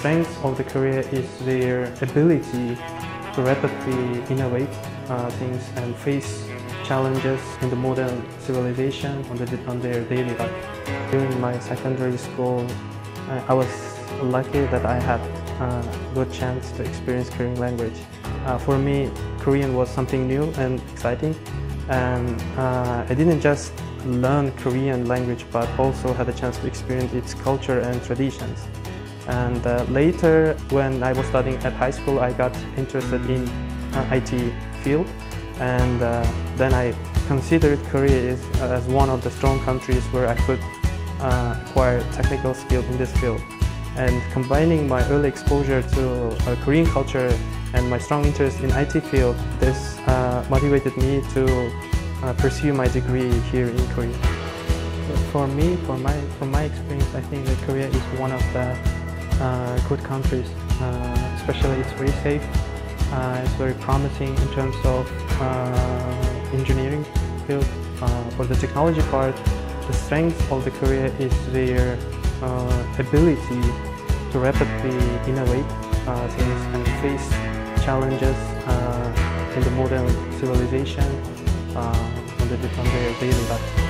strength of the Korea is their ability to rapidly innovate uh, things and face challenges in the modern civilization on, the, on their daily life. During my secondary school, I, I was lucky that I had a good chance to experience Korean language. Uh, for me, Korean was something new and exciting, and uh, I didn't just learn Korean language but also had a chance to experience its culture and traditions. And uh, later, when I was studying at high school, I got interested in uh, IT field, and uh, then I considered Korea as, one of the strong countries where I could uh, acquire technical skills in this field. And combining my early exposure to uh, Korean culture and my strong interest in IT field, this uh, motivated me to pursue my degree here in Korea. For me, for my, from my experience, I think that Korea is one of the good countries, uh, especially it's very safe, uh, it's very promising in terms of uh, engineering field. for the technology part, the strength of the Korea is their ability to rapidly innovate things and face challenges in the modern civilization uh, on, the, on their daily life.